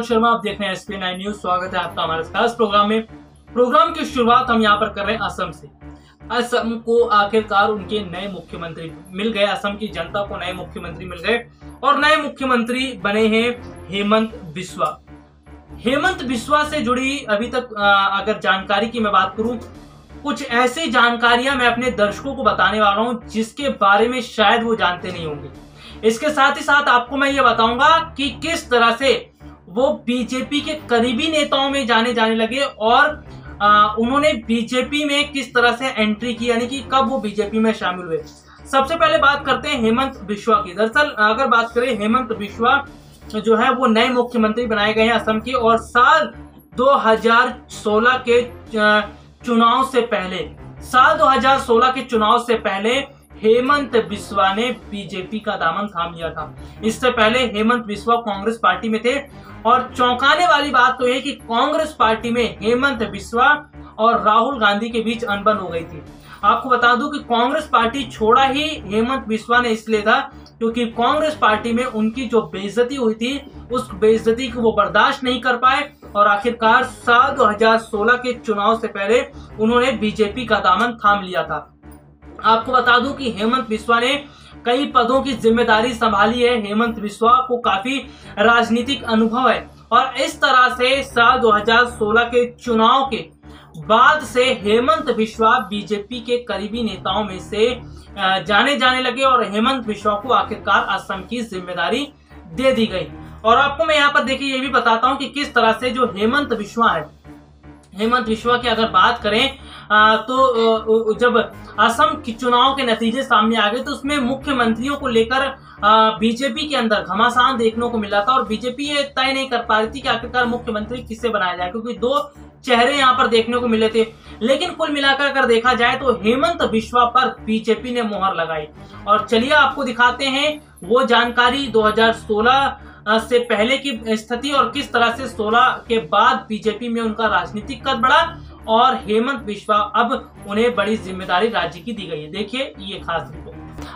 राहुल शर्मा, आप देख रहे हैं एसपी नाइन न्यूज़ स्वागत है आपका हमारे खास प्रोग्राम में। प्रोग्राम की शुरुआत हम यहाँ पर कर रहे हैं असम से। असम को आखिरकार उनके नए मुख्यमंत्री मिल गए, असम की जनता को नए मुख्यमंत्री मिल गए और नए मुख्यमंत्री बने हैं हेमंत बिस्वा। हेमंत बिस्वा से जुड़ी अभी तक अगर जानकारी की मैं बात करूँ, कुछ ऐसी जानकारियाँ मैं अपने दर्शकों को बताने वाला हूँ, जिसके बारे में शायद वो जानते नहीं होंगे। इसके साथ ही साथ आपको मैं ये बताऊँगा कि किस तरह से वो बीजेपी के करीबी नेताओं में जाने जाने लगे और आ, उन्होंने बीजेपी में किस तरह से एंट्री की यानी कि कब वो बीजेपी में शामिल हुए। सबसे पहले बात करते हैं हेमंत बिश्वा की। दरअसल अगर बात करें हेमंत बिश्वा जो है वो नए मुख्यमंत्री बनाए गए हैं असम के और साल 2016 के चुनाव से पहले साल 2016 के चुनाव से पहले हेमंत बिस्वा ने बीजेपी का दामन थाम लिया था। इससे पहले हेमंत बिस्वा कांग्रेस पार्टी में थे। और चौंकाने वाली बात तो यह कि कांग्रेस पार्टी में हेमंत बिस्वा और राहुल गांधी के बीच अनबन हो गई थी। आपको बता दूँ कि कांग्रेस पार्टी छोड़ा ही हेमंत बिस्वा ने इसलिए था क्योंकि कांग्रेस पार्टी में उनकी जो बेइज्जती हुई थी, उस बेइज्जती को वो बर्दाश्त नहीं कर पाए और आखिरकार साल 2016 के चुनाव से पहले उन्होंने बीजेपी का दामन थाम लिया था। आपको बता दूँ कि हेमंत बिस्वा ने कई पदों की ज़िम्मेदारी संभाली है। हेमंत बिस्वा को काफ़ी राजनीतिक अनुभव है और इस तरह से साल 2016 के चुनाव के बाद से हेमंत बिश्वा बीजेपी के करीबी नेताओं में से जाने जाने लगे और हेमंत बिश्वा को आखिरकार असम की ज़िम्मेदारी दे दी गई। और आपको मैं यहाँ पर देखिए, ये भी बताता हूँ कि किस तरह से जो हेमंत बिश्वा है, हेमंत बिश्वा की अगर बात करें तो जब असम के चुनाव के नतीजे सामने आ गए तो उसमें मुख्यमंत्रियों को लेकर बीजेपी के अंदर घमासान देखने को मिला था और बीजेपी ये तय नहीं कर पा रही थी कि आखिरकार मुख्यमंत्री किससे बनाया जाए, क्योंकि दो चेहरे यहाँ पर देखने को मिले थे। लेकिन कुल मिलाकर अगर देखा जाए तो हेमंत बिश्वा पर बीजेपी ने मोहर लगाई। और चलिए आपको दिखाते हैं वो जानकारी 2016 से पहले की स्थिति और किस तरह से 16 के बाद बीजेपी में उनका राजनीतिक कद बढ़ा। और हेमंत बिश्वा, अब उन्हें बड़ी ज़िम्मेदारी राज्य की दी गई है। देखिए, ये खास रिपोर्ट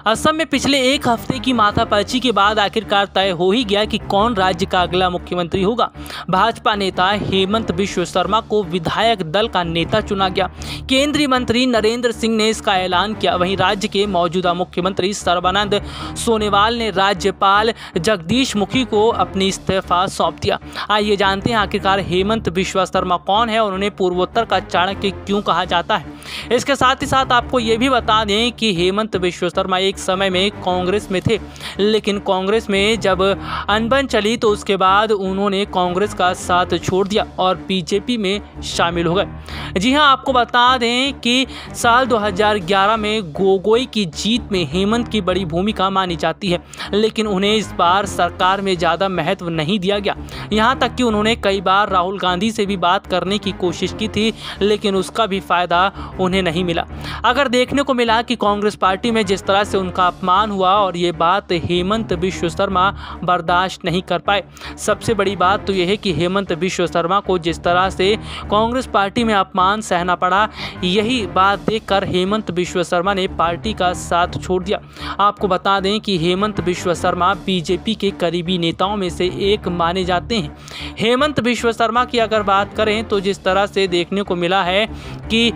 असम में पिछले एक हफ़्ते की माथापर्ची के बाद आखिरकार तय हो ही गया कि कौन राज्य का अगला मुख्यमंत्री होगा। भाजपा नेता हेमंत बिश्व शर्मा को विधायक दल का नेता चुना गया। केंद्रीय मंत्री नरेंद्र सिंह ने इसका ऐलान किया। वहीं राज्य के मौजूदा मुख्यमंत्री सर्बानंद सोनेवाल ने राज्यपाल जगदीश मुखी को अपनी इस्तीफा सौंप दिया। आइए जानते हैं आखिरकार हेमंत बिश्वा शर्मा कौन है और उन्हें पूर्वोत्तर का चाणक्य क्यों कहा जाता है? इसके साथ ही साथ आपको ये भी बता दें कि हेमंत विश्व शर्मा एक समय में कांग्रेस में थे, लेकिन कांग्रेस में जब अनबन चली तो उसके बाद उन्होंने कांग्रेस का साथ छोड़ दिया और बीजेपी में शामिल हो गए। जी हाँ आपको बता दें कि साल 2011 में गोगोई की जीत में हेमंत की बड़ी भूमिका मानी जाती है, लेकिन उन्हें इस बार सरकार में ज़्यादा महत्व नहीं दिया गया। यहाँ तक कि उन्होंने कई बार राहुल गांधी से भी बात करने की कोशिश की थी, लेकिन उसका भी फ़ायदा उन्हें नहीं मिला। अगर देखने को मिला कि कांग्रेस पार्टी में जिस तरह से उनका अपमान हुआ और ये बात हेमंत विश्व शर्मा बर्दाश्त नहीं कर पाए, सबसे बड़ी बात तो यह है कि हेमंत विश्व शर्मा को जिस तरह से कांग्रेस पार्टी में अपमान सहना पड़ा, यही बात देखकर हेमंत विश्व शर्मा ने पार्टी का साथ छोड़ दिया। आपको बता दें कि हेमंत विश्व शर्मा बीजेपी के करीबी नेताओं में से एक माने जाते हैं। हेमंत विश्व शर्मा की अगर बात करें तो जिस तरह से देखने को मिला है कि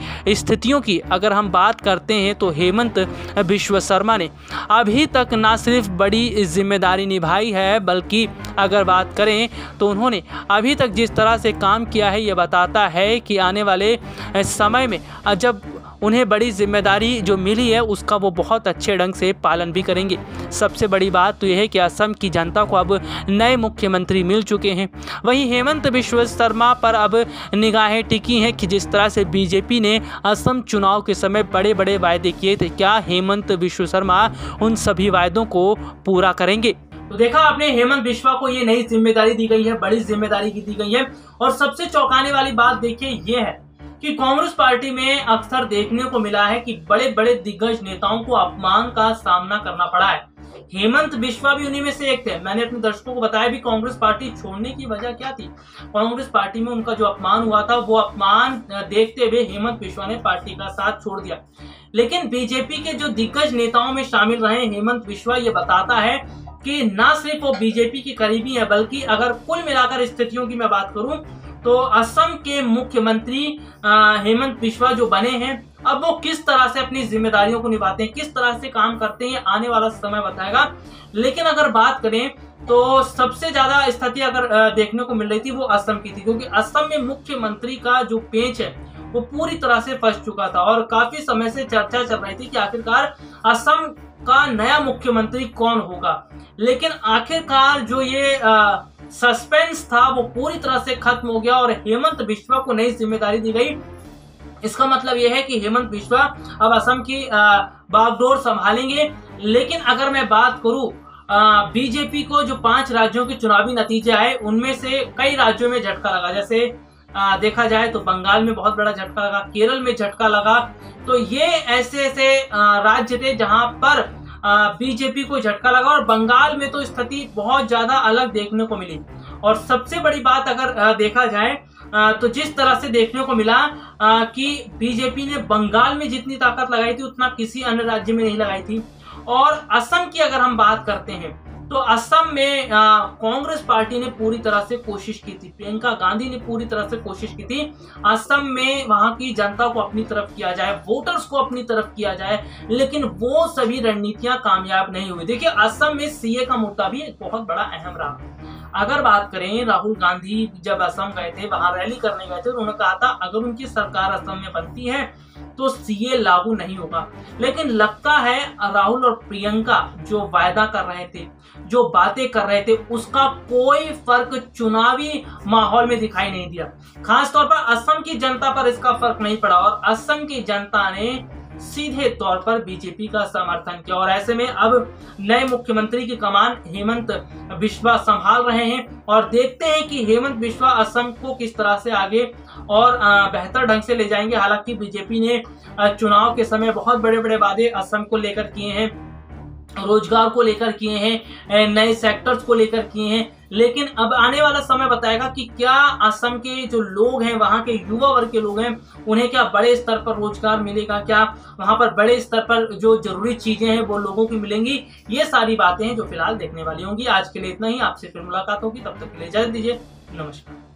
स्थितियों की अगर हम बात करते हैं तो हेमंत विश्व शर्मा ने अभी तक ना सिर्फ़ बड़ी ज़िम्मेदारी निभाई है, बल्कि अगर बात करें तो उन्होंने अभी तक जिस तरह से काम किया है, ये बताता है कि आने वाले समय में जब उन्हें बड़ी ज़िम्मेदारी जो मिली है, उसका वो बहुत अच्छे ढंग से पालन भी करेंगे। सबसे बड़ी बात तो यह है कि असम की जनता को अब नए मुख्यमंत्री मिल चुके हैं। वहीं हेमंत बिश्व शर्मा पर अब निगाहें टिकी हैं कि जिस तरह से बीजेपी ने असम चुनाव के समय बड़े बड़े वायदे किए थे, क्या हेमंत बिश्व शर्मा उन सभी वायदों को पूरा करेंगे? तो देखा आपने, हेमंत बिश्वा को ये नई ज़िम्मेदारी दी गई है, बड़ी ज़िम्मेदारी की दी गई है। और सबसे चौंकाने वाली बात देखिए, ये है कि कांग्रेस पार्टी में अक्सर देखने को मिला है कि बड़े बड़े दिग्गज नेताओं को अपमान का सामना करना पड़ा है। हेमंत बिश्वा भी उन्हीं में से एक थे। मैंने अपने दर्शकों को बताया भी कांग्रेस पार्टी छोड़ने की वजह क्या थी? कांग्रेस पार्टी में उनका जो अपमान हुआ था, वो अपमान देखते हुए हेमंत बिश्वा ने पार्टी का साथ छोड़ दिया। लेकिन बीजेपी के जो दिग्गज नेताओं में शामिल रहे हेमंत बिश्वा ये बताता है कि ना सिर्फ़ वो बीजेपी की करीबी है, बल्कि अगर कुल मिलाकर स्थितियों की मैं बात करूँ तो असम के मुख्यमंत्री हेमंत बिश्वा जो बने हैं अब वो किस तरह से अपनी जिम्मेदारियों को निभाते हैं किस तरह से काम करते हैं आने वाला समय बताएगा। लेकिन अगर बात करें तो सबसे ज़्यादा स्थिति अगर देखने को मिल रही थी वो असम की थी क्योंकि असम में मुख्यमंत्री का जो पेच है वो पूरी तरह से फंस चुका था और काफ़ी समय से चर्चा चल रही थी कि आखिरकार असम का नया मुख्यमंत्री कौन होगा। लेकिन आखिरकार जो ये आ, सस्पेंस था वो पूरी तरह से खत्म हो गया और हेमंत बिश्वा को नई ज़िम्मेदारी दी गई। इसका मतलब यह है कि हेमंत बिश्वा अब असम की बागडोर संभालेंगे। लेकिन अगर मैं बात करूँ बीजेपी को जो पाँच राज्यों के चुनावी नतीजे आए उनमें से कई राज्यों में झटका लगा। जैसे आ, देखा जाए तो बंगाल में बहुत बड़ा झटका लगा केरल में झटका लगा। तो ये ऐसे ऐसे राज्य थे जहाँ पर बीजेपी को झटका लगा और बंगाल में तो स्थिति बहुत ज़्यादा अलग देखने को मिली। और सबसे बड़ी बात अगर देखा जाए तो जिस तरह से देखने को मिला कि बीजेपी ने बंगाल में जितनी ताकत लगाई थी, उतना किसी अन्य राज्य में नहीं लगाई थी। और असम की अगर हम बात करते हैं तो असम में कांग्रेस पार्टी ने पूरी तरह से कोशिश की थी, प्रियंका गांधी ने पूरी तरह से कोशिश की थी, असम में वहाँ की जनता को अपनी तरफ़ किया जाए वोटर्स को अपनी तरफ़ किया जाए, लेकिन वो सभी रणनीतियाँ कामयाब नहीं हुई। देखिए, असम में सीए का मुद्दा भी एक बहुत बड़ा अहम रहा। अगर बात करें, राहुल गांधी जब असम गए थे, वहाँ रैली करने गए थे तो उन्होंने कहा था, अगर उनकी सरकार असम में बनती है तो सीए लागू नहीं होगा। लेकिन लगता है राहुल और प्रियंका जो वायदा कर रहे थे, जो बातें कर रहे थे, उसका कोई फ़र्क चुनावी माहौल में दिखाई नहीं दिया। खासतौर पर असम की जनता पर इसका फ़र्क नहीं पड़ा और असम की जनता ने सीधे तौर पर बीजेपी का समर्थन किया। और ऐसे में अब नए मुख्यमंत्री की कमान हेमंत बिश्वा संभाल रहे हैं और देखते हैं कि हेमंत बिश्वा असम को किस तरह से आगे और बेहतर ढंग से ले जाएँगे। हालाँकि बीजेपी ने चुनाव के समय बहुत बड़े बड़े वादे असम को लेकर किए हैं। रोज़गार को लेकर किए हैं नए सेक्टर्स को लेकर किए हैं। लेकिन अब आने वाला समय बताएगा कि क्या असम के जो लोग हैं, वहाँ के युवा वर्ग के लोग हैं, उन्हें क्या बड़े स्तर पर रोज़गार मिलेगा? क्या वहाँ पर बड़े स्तर पर जो ज़रूरी चीज़ें हैं, वो लोगों की मिलेंगी? ये सारी बातें हैं जो फ़िलहाल देखने वाली होंगी। आज के लिए इतना ही। आपसे फिर मुलाकात होगी। तब तक के लिए इजाज़त दीजिए। नमस्कार।